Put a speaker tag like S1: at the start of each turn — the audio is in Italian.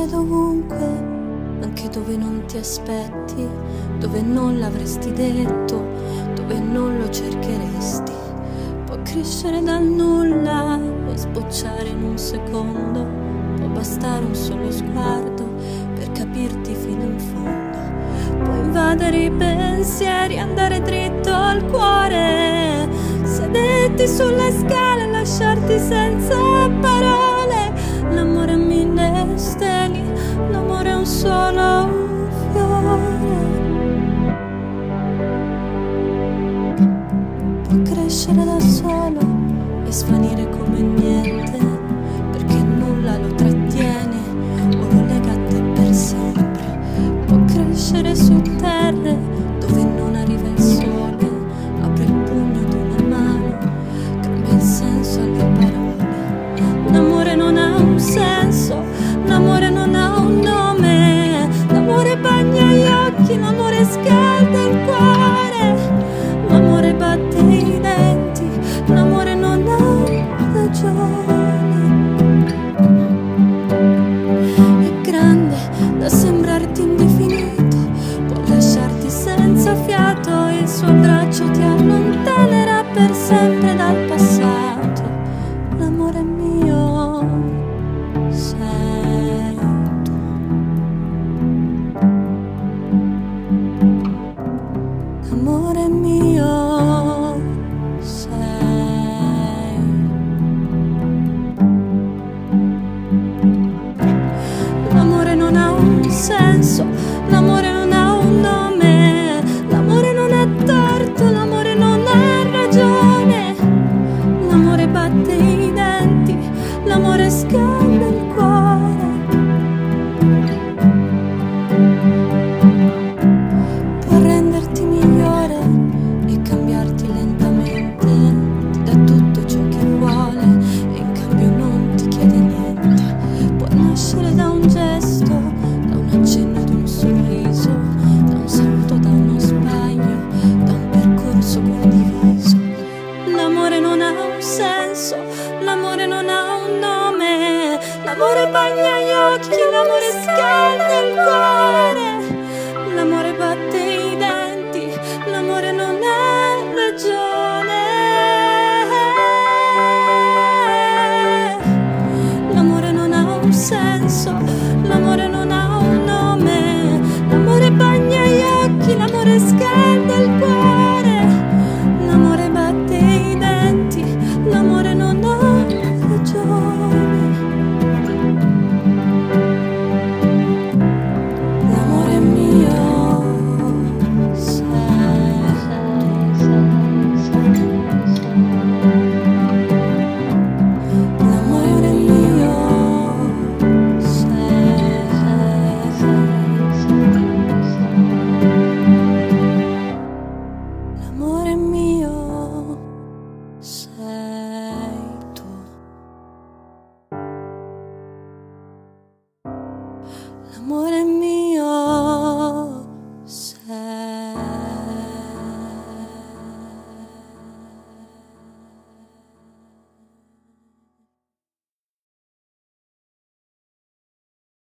S1: nascere dovunque, anche dove non ti aspetti, dove non l'avresti detto, dove non lo cercheresti. Può crescere dal nulla e sbocciare in un secondo, può bastare un solo sguardo per capirti fino in fondo. Può invadere i pensieri, andare dritto al cuore, sederti sulle scale e lasciarti senza parole l'amore a mille foram só nós. L'amore l'amore non ha un nome, l'amore bagna gli occhi, l'amore scalda il cuore, l'amore batte i denti, l'amore non ha ragione. L'amore non ha un senso, l'amore non ha un nome, l'amore bagna gli occhi, l'amore scalda il cuore, L'amore mio sei tu. L'amore